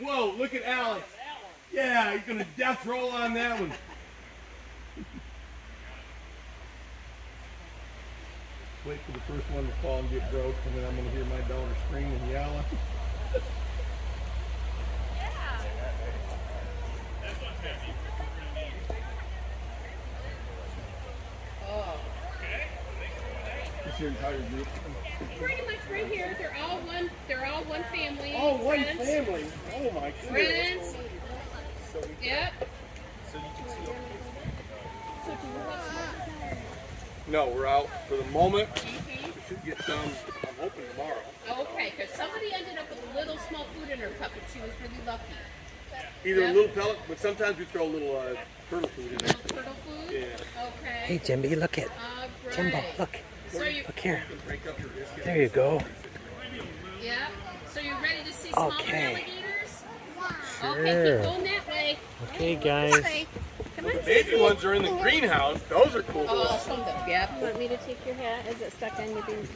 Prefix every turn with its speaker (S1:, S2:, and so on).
S1: Whoa, look at Alex. Yeah, he's gonna death roll on that one. Wait for the first one to fall and get broke, and then I'm gonna hear my daughter scream and yell. It's your entire group.
S2: Pretty much right here. They're all one. They're all one family.
S1: Oh, one
S2: friends.
S1: family. Oh my goodness.
S2: Friends. Yep.
S1: No, we're out for the moment.
S2: Mhm.
S1: We should get some. I'm hoping tomorrow.
S2: Okay, because somebody ended up with a little small food in her cup, and she was really lucky.
S1: Either
S2: Yeah.
S1: a little pellet, but sometimes we throw a little uh, turtle food in there.
S2: Little turtle food.
S1: Yeah.
S2: Okay.
S3: Hey, Jimby, look at
S2: All right.
S3: Jimbo. Look,
S2: So you,
S3: look here.
S1: Break up your.
S3: There you go.
S2: yeah. So you ready to see smaller
S3: Okay.
S2: alligators? Okay,
S3: Sure.
S2: keep going that way.
S3: Okay, guys.
S2: Okay. Come on,
S1: Baby ones are in the greenhouse. Those are cool.
S2: Oh, from yep.
S4: You want me to take your hat? Is it stuck on your bean?